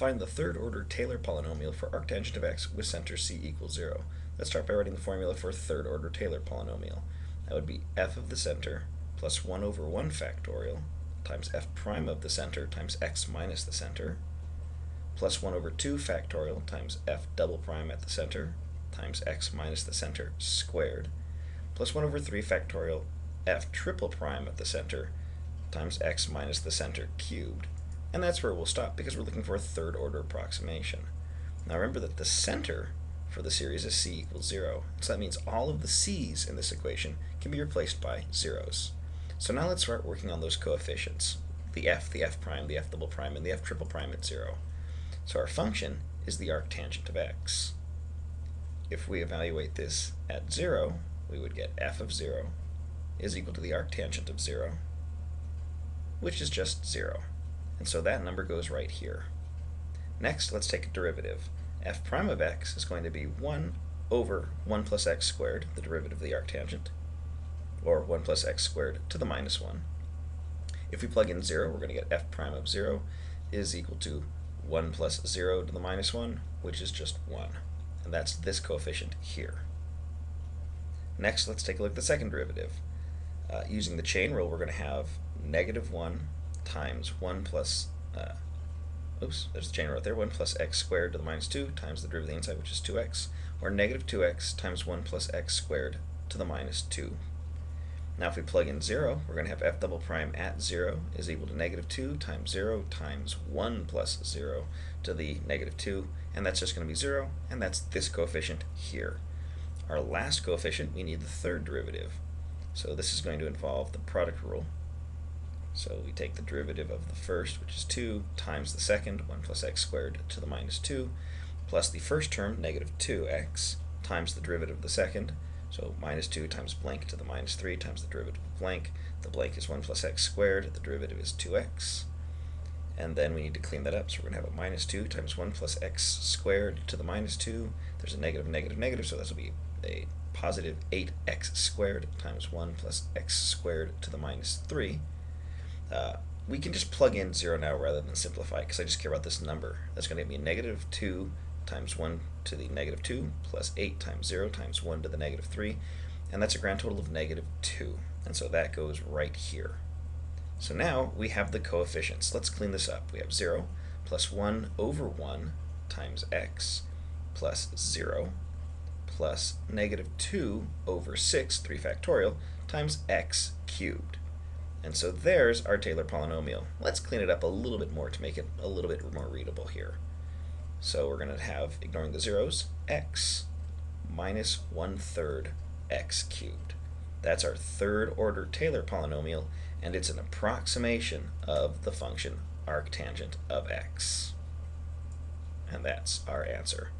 Find the third order Taylor polynomial for arctangent of x with center c equals 0. Let's start by writing the formula for a third order Taylor polynomial. That would be f of the center plus 1 over 1 factorial times f prime of the center times x minus the center plus 1 over 2 factorial times f double prime at the center times x minus the center squared plus 1 over 3 factorial f triple prime at the center times x minus the center cubed and that's where we'll stop because we're looking for a third order approximation. Now remember that the center for the series is c equals 0. So that means all of the c's in this equation can be replaced by zeros. So now let's start working on those coefficients. The f, the f prime, the f double prime, and the f triple prime at 0. So our function is the arctangent of x. If we evaluate this at 0, we would get f of 0 is equal to the arctangent of 0, which is just 0. And so that number goes right here. Next, let's take a derivative. f prime of x is going to be 1 over 1 plus x squared, the derivative of the arctangent, or 1 plus x squared to the minus 1. If we plug in 0, we're going to get f prime of 0 is equal to 1 plus 0 to the minus 1, which is just 1. And that's this coefficient here. Next, let's take a look at the second derivative. Uh, using the chain rule, we're going to have negative 1 times 1 plus, uh, oops, there's the chain right there, 1 plus x squared to the minus 2 times the derivative of the inside, which is 2x, or negative 2x times 1 plus x squared to the minus 2. Now if we plug in 0, we're going to have f double prime at 0 is equal to negative 2 times 0 times 1 plus 0 to the negative 2, and that's just going to be 0, and that's this coefficient here. Our last coefficient, we need the third derivative. So this is going to involve the product rule. So we take the derivative of the first, which is 2, times the second, 1 plus x squared to the minus 2, plus the first term, negative 2x, times the derivative of the second, so minus 2 times blank to the minus 3 times the derivative of blank. The blank is 1 plus x squared, the derivative is 2x. And then we need to clean that up, so we're going to have a minus 2 times 1 plus x squared to the minus 2. There's a negative, negative, negative, so this will be a positive 8x squared times 1 plus x squared to the minus 3. Uh, we can just plug in 0 now rather than simplify because I just care about this number. That's going to give me negative 2 times 1 to the negative 2 plus 8 times 0 times 1 to the negative 3 and that's a grand total of negative 2 and so that goes right here. So now we have the coefficients. Let's clean this up. We have 0 plus 1 over 1 times x plus 0 plus negative 2 over 6, 3 factorial, times x cubed. And so there's our Taylor polynomial. Let's clean it up a little bit more to make it a little bit more readable here. So we're going to have, ignoring the zeros, x minus 1 third x cubed. That's our third order Taylor polynomial, and it's an approximation of the function arctangent of x. And that's our answer.